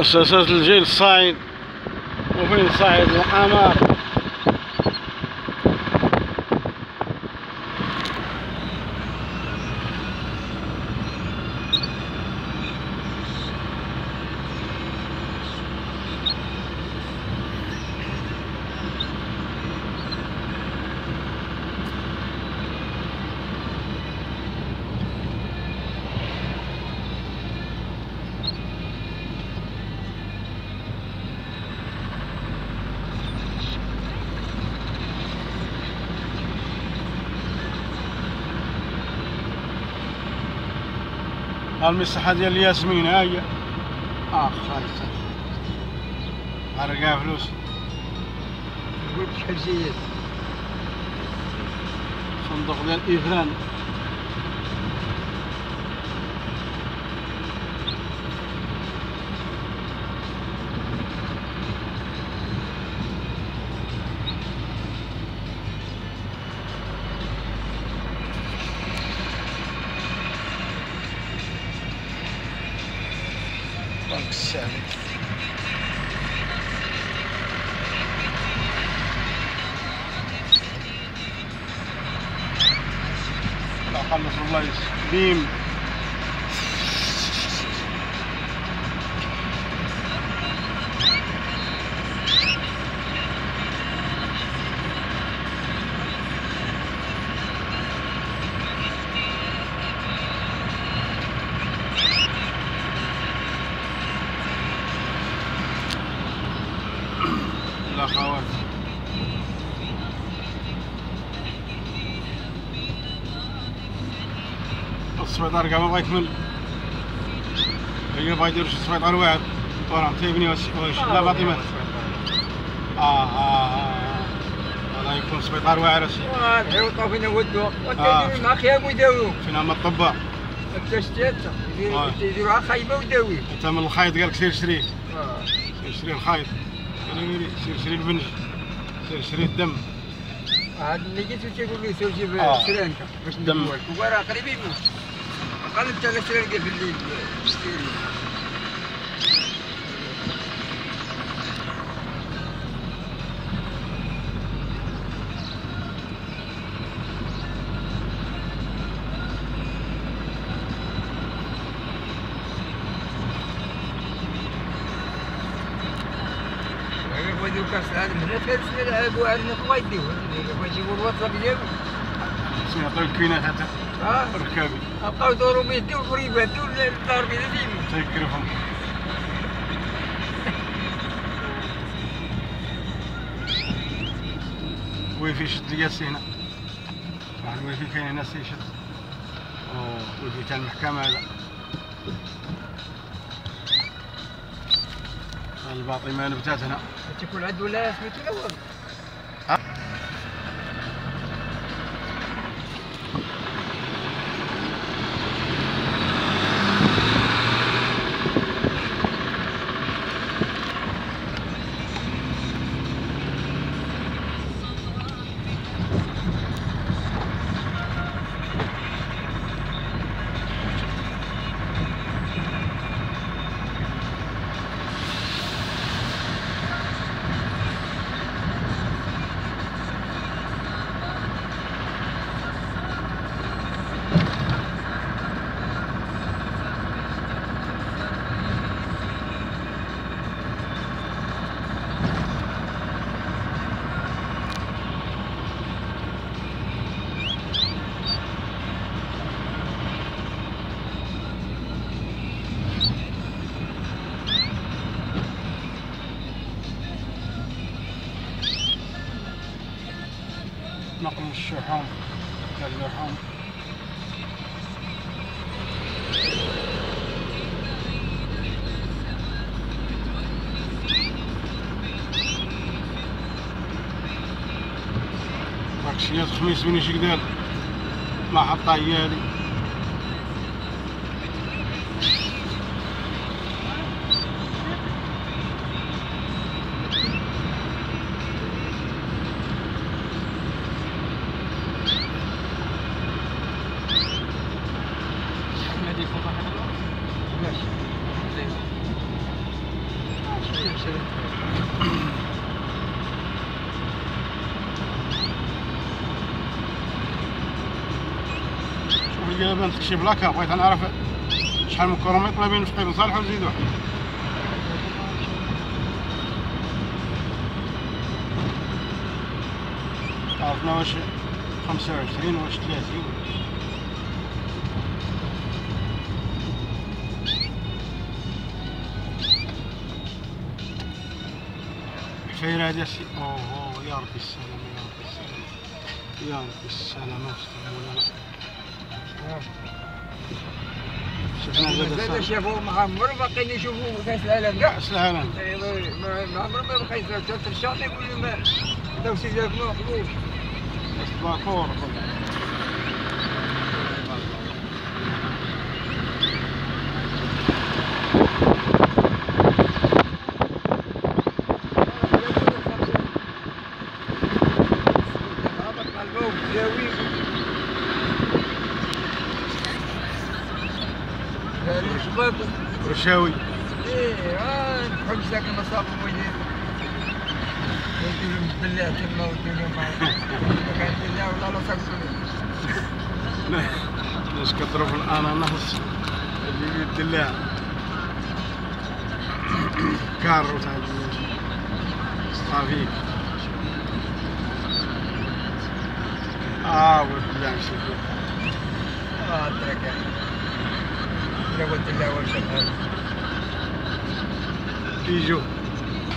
مؤسسات الجيل الصاعد وفين صاعد الأعمار. المساحة ديال الياسمين ها هي. آه خايسة عرقها فلوس. قول شحال جيد صندوق ديال إيفران. السبيطار كاع ما بغا يكمل هي بغا يدير شي سبيطار واحد وراه تيبني واش لا فاطمه آه آه آه هذا يكون سبيطار واعر شي الحيوطة فين ودوا آه. وتيديروا مع خياب ويداويو فين هما شتات آه. تيديروها خايبة ويداويو انت من الخيط قالك سير شريه. سير شري الخيط سير شري سير شري البنج سير شري الدم هاد اللي جيتو تيقول لي سير جيب. سرانكا باش دم. ندوك وراه قريب يموت قلبت على سرانكا في الليل وديو كاس العالم هنا سنين لعبوا عندنا في وايديو يجيبوا الواتساب ديالو الكينات حتى ركابي بقاو يدوروا بيديو الفريبات ديو الدار بيدي ديما تيكرفهم ويفي شد الياس هنا واحد الويفي كاين هنا سيشد ويفي تاع المحكمة هذا الباطمة نبتات هنا تكون عدو لا سميتو لا والو الشحوم اللحوم راكشيات خميس بين شكدال ما حطها هي هذه ماشي شوف تكشف لك بغيت نعرف شحال من كيلومتر ما بين فقير وصالح وزيد واحد. عرفنا واش خمسة وعشرين واش ثلاثين. حفيرة هادي سي أوه يا ربي السلامة يا ربي السلامة. يا ربي السلامة واش شفنا زاد شافوه ما عمرو باقيين يشوفوه في كاس العالم كاع كأس العالم ما عمرو ما يصير حتى الشاطئ يقول لي ما داو سي جاب ما قبول باكور قالوا شباب رشاوي إيه آه نحب ذاك المصاب وين وديهم بالله تما وديهم ما كان بالله ولا لا سكسوني ناس كضرب الاناناس اللي يدلع. كارو تاع آه ولد شوف آه ترك لا ود الله ولا شغال بيجو.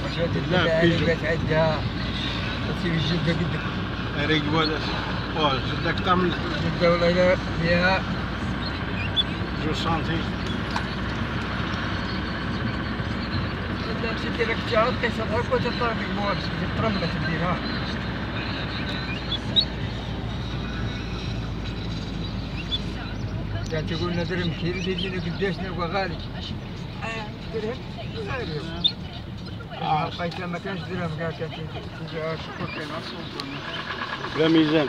واش هاد لا، بيجو. تعدها تصير الجده قدك. ريق بودا واه جد أكثر من جدة ولا لا فيها جو سنتي جدة مشيتي تعرض قيسة هكا وتطلع في المواد تترمى تديرها. كان تقول لنا درهم كيلو تجينا قداش نبغى غالي آه، درهم غالي آه. قيسة ما كانش درهم كاع كانت تجي أصلا بلا ميزان.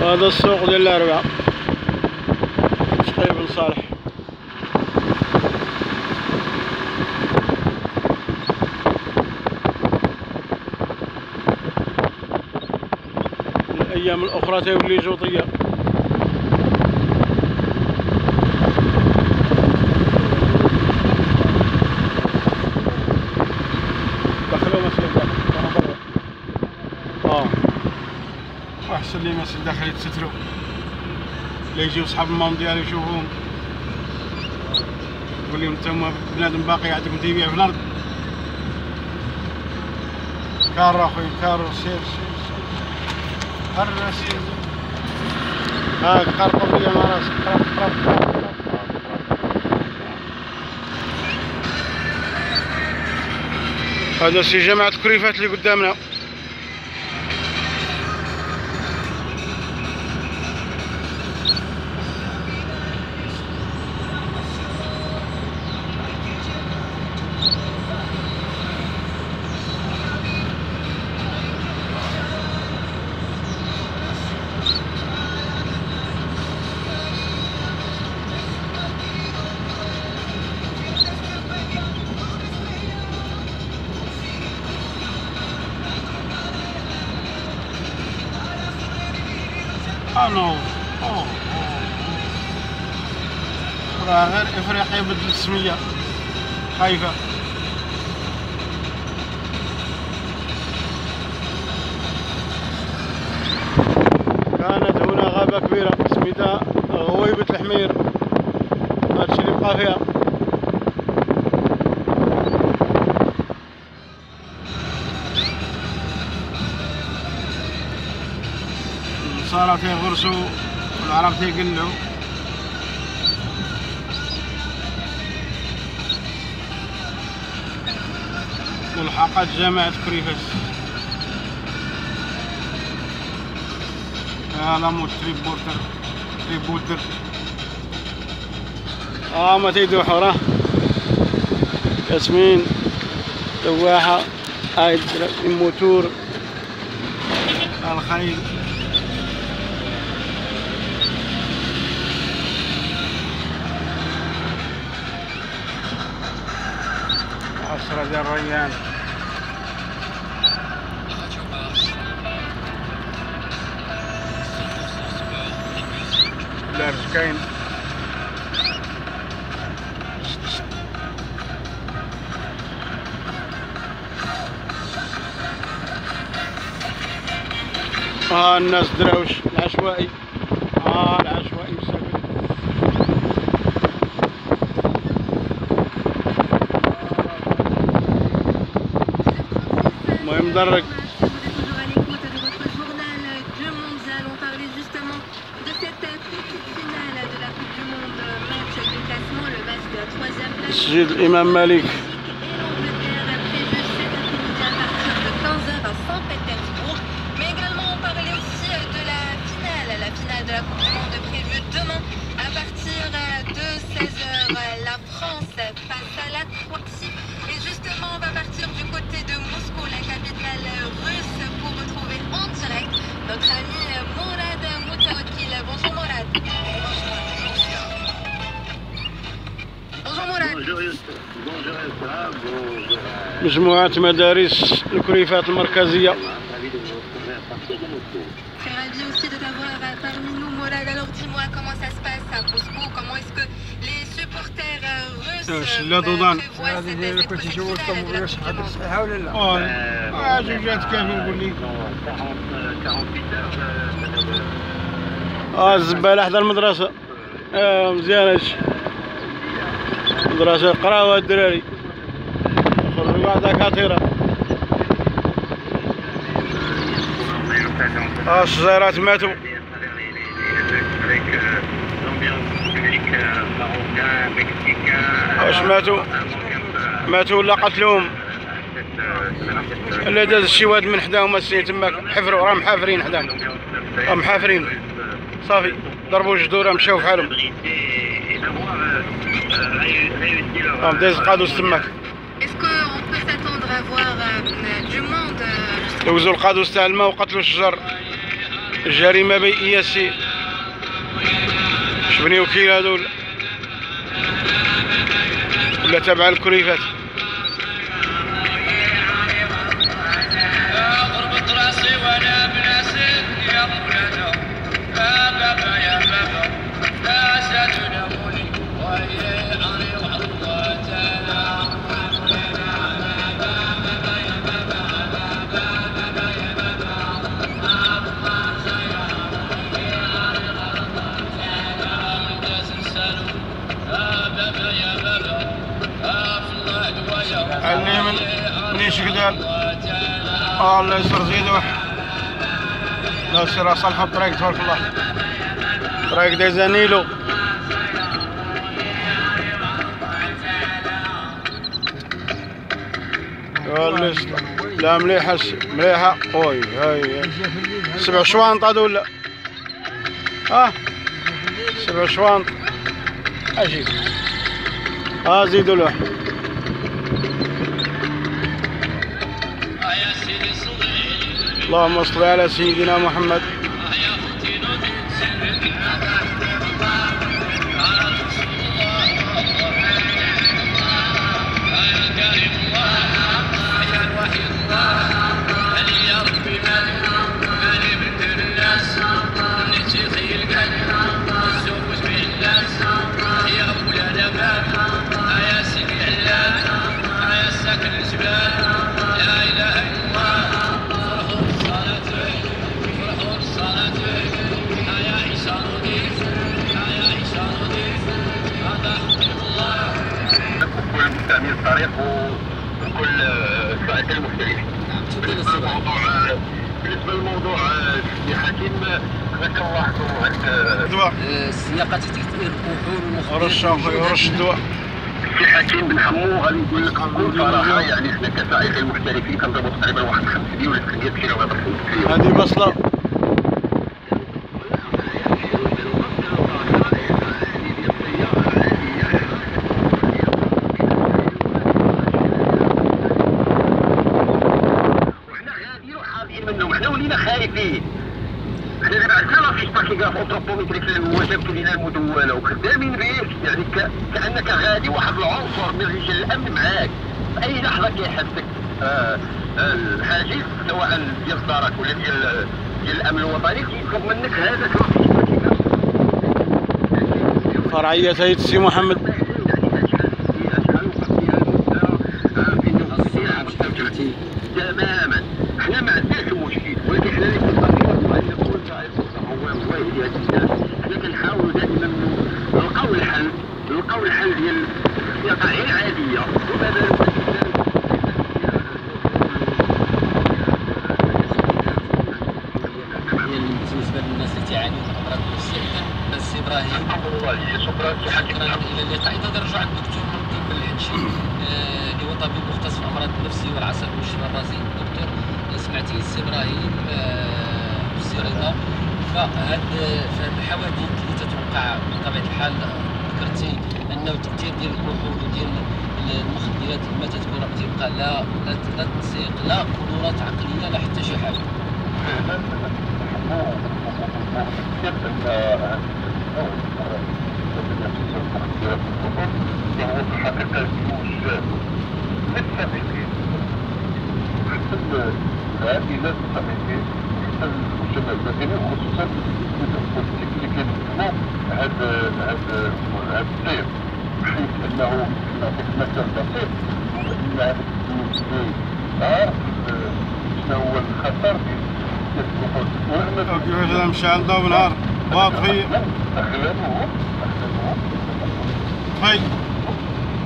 هذا السوق ديال الاربعاء شقيب بن صالح الأيام الاخرى تولي جوطية. داخل آه. واحسن لي مسجد داخل يتستروا لا يجيو صحاب المام ديالي يشوفوهم. يقول لهم أنتم بنادم باقي عندكم تيبيع في الأرض. كارو أخوي كارو سير سير. هاك قرب قرب قرب هذا سي جامعة كريفات اللي قدامنا. أوه. راه غير افريقيا بدل السمية خايفة النصارى تيغرسوا والعرب تيقلوا ملحقات جامعة كريفاس هذا مو تريبورتر تريبوتر. آه ما تيدوحوا راه ياسمين تواحة عايد الموتور. الخيل. الأسرة ديال ريان لارج كاين اه الناس دراوش mubarak. Toujours à l'écoute de votre journal Dieu Mondial. On parlait justement de cette finale de la Coupe du Monde. Match de classement, le match de la troisième place. حد Monde الصحة ولا لا؟ آه آه bon, جوجات كيف نقول لك dans 40, euh, 48 heures, euh, c'est-à-dire, آه الزبالة حدا المدرسة. آه مزيان هادشي مدرسة قراوة الدراري. De آه الشجيرات ماتوا. واش ماتوا ماتوا ولا قتلوهم الا داز شي واد من حداهم السين تماك حفروا راه محافرين حداهم راه محافرين صافي ضربوا جدورة مشاو في حالهم et d'avoir réu- réussi leur. آه داز قادوس تماك دوزوا القادوس تاع الماء وقتلوا الشجر. جريمة بيئية سي. شبني وكيل هذول. ولا تبع الكريفات. آه الله يسر زيدوح لا سير صالحة الطريق تبارك الله. طريق ديزانيلو والله لا مليحة الس- مليحة. أوي هاي. سبع شوانط هذو ولا آه سبع شوانط. أجي آه زيدوا له. اللهم صل على سيدنا محمد. الدواء سي حكيم بن حمو غادي نقول لك بكل صراحة يعني حنا كسائقين محترفين كنضربوا تقريبا واحد 5 ديال ولا 6 كيلومتر في اليوم. هذه بصلة فيش باكيغراف اوتروبوميتريك للمواجهه ديال المدونه وخدامين به يعني كانك غادي واحد العنصر من رجال الامن معاك في اي لحظه كيحسك آه، آه، الحاجز سواء ديال دارك ولا ديال ديال الامن الوطني كيطلب منك هذاك فرعية سيد السي محمد تماما إحنا ما عندناش مشكل ولكن إحنا اللي كنطالبوا ان يكون هو هو ديال الناس إحنا كنحاولوا دائما نلقاو الحل نلقاو الحل ديال السياقه غير عاديه وبدل ديال بالنسبة للناس اللي تعاني من امراض نفسيه اذا بس إبراهيم شكرا شكرا إلى اللقاء اذا نرجع عند الدكتور ممكن بالعنشي آه، اللي هو طبيب مختص في الامراض النفسيه والعصبيه والشفاء الرازي دكتور آه، سمعتي السي إبراهيم آه، والسي رضا فهاد فهاد الحوادث اللي تتوقع بطبيعة الحال ذكرتي أنه التأثير ديال الكحول وديال المخدرات متى تكون تيبقى لا لا تسيق لا قدرات عقلية لا حتى شي حاجة. العائلات الصحيحين حتى المجتمع المدني وخصوصا البوليتيك اللي كينظموا هذا هذا هذا السير بحيث الدين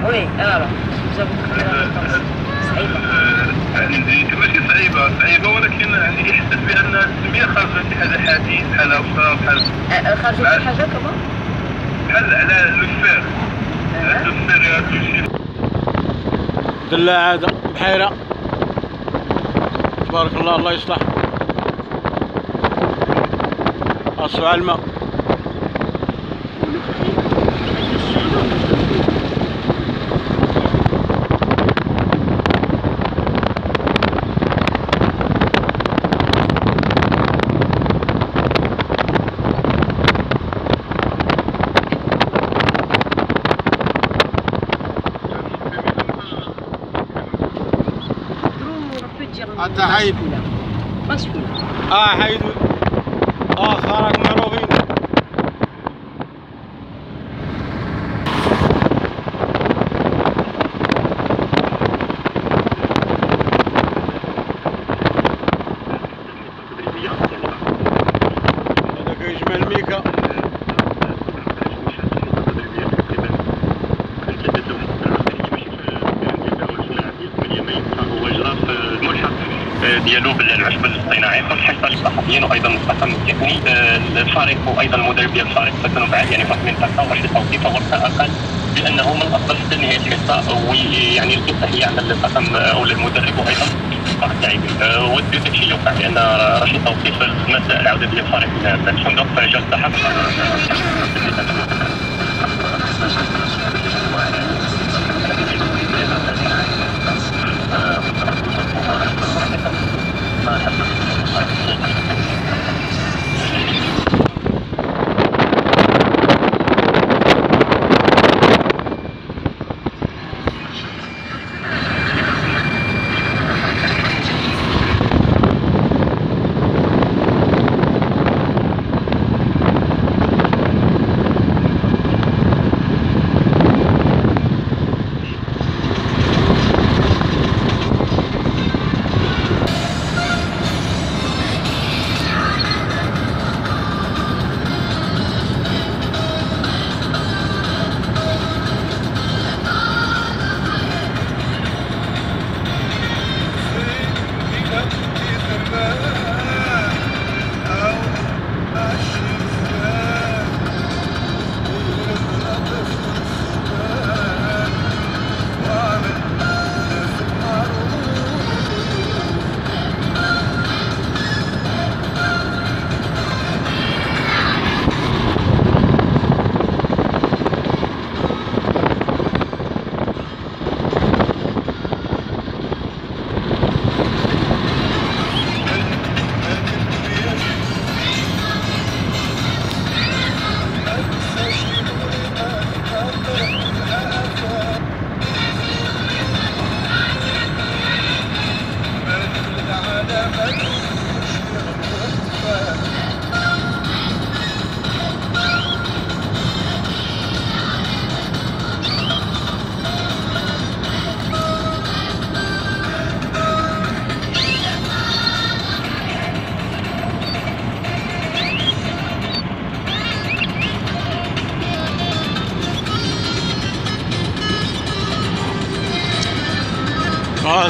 Trouvé la réponse. صعيبة. عندي ماشي صعيبة صعيبة ولكن عندي إحساس بأن السمية خارجة شي حاجة حديث بحال أخرى بحال آه، خرجت شي حاجة كمان؟ بحال على لو فير. لو فير كلشي دلاعة بحيرة تبارك الله الله يصلح أصوا حتى حيد masculin. Masculin. آه حيد آه خرج معروفين هذاك يجمع الميكا ديالو بالعشب الاصطناعي في الحصه للصحفيين وأيضا الطاقم التقني آه، الفريق وأيضا المدرب ديال الفريق سكنوا بعد يعني واحد من واحد التوقيت وغرفه أقل بانه من الافضل حتى نهايه الحصة ويعني هي عمل الطاقم أو المدرب وأيضا بعض اللاعبين ودي داك الشيء اللي وقع لأن رشيد توصيف المساء العودة ديال الفريق من الفندق فجاء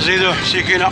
الصحافه آه زيدوا سكينة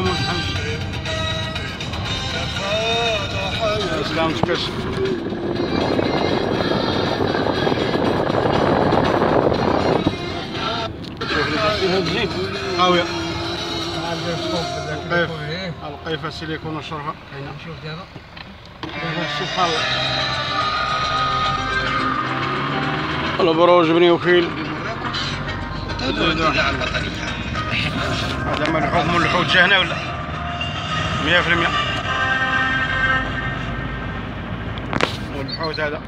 منحنش يا سلام تكش شوف لي هزي قاوية القيف القيفة سيليكون الشرفة؟ كاينة شوف دابا سبحان الله البروج بني وكيل. هذا ما الحوت من الحوت جا هنا ولا؟ مية في المية. والحوت هذا.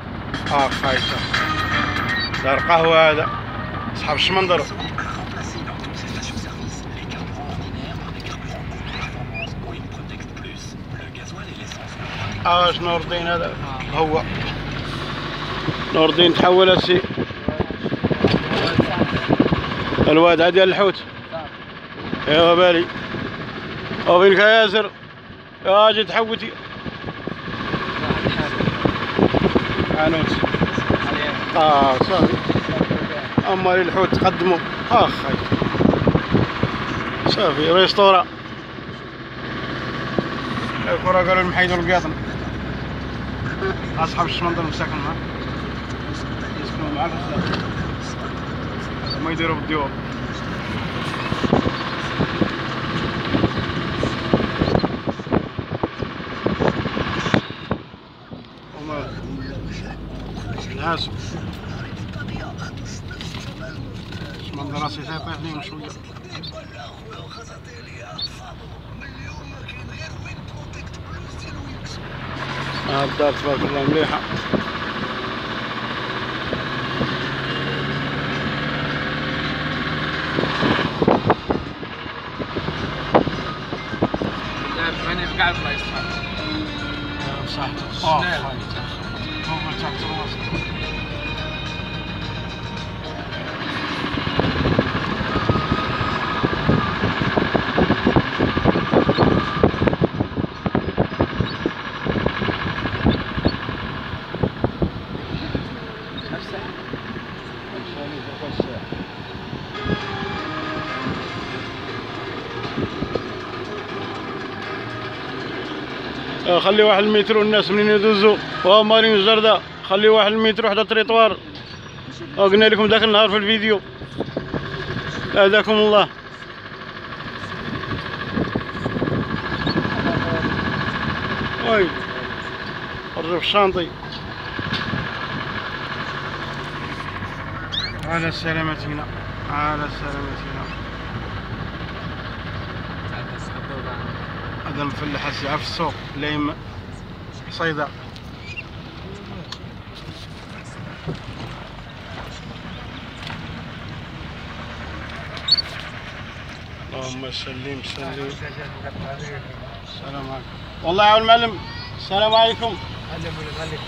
آه خايسة دار قهوة هذا. أصحاب الشمندر اش نور الدين هذا. هو. نور الدين تحول هسي. الواد ديال الحوت. ايوا بالي. وفينك يا ياسر. يا أجي تحوتي. عنوت. آه صافي أما الحوت تقدموا. اخ هاي. صافي ريستورا الكرة قالوا المحيدوا القاطن أصحاب الشمندر مساكن معاك يسكنوا معاك ما يديروا بالديور. الشمندر راسي عليهم شوية. آه، الدار تبارك الله مليحة في قاع البلايص صح. شنال. هو تحت الوسط خلي واحد المتر والناس منين يدوزوا وهو مارين الجردة خلي واحد المتر وحده تريطوار قلنا لكم ذاك النهار في الفيديو. هداكم الله. وي رجع في الشانطي. على سلامتنا. على سلامتنا. هذا المفلح هسه في السوق لايم صيدا. اللهم سلم سلم. السلام عليكم والله يا المعلم السلام عليكم. معلم ولا معلم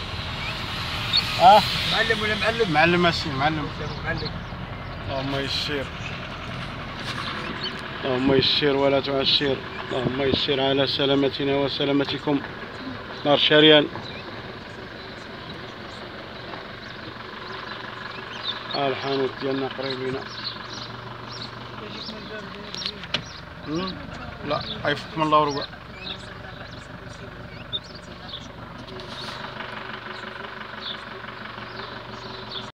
آه معلم ولا معلم؟ معلم هسي معلم. معلم. اللهم يسير اللهم يسير ولا تعسير اللهم يسير على سلامتنا وسلامتكم. نار شريان. الحانوت ديالنا قريبين؟ لا يفك من الله وربع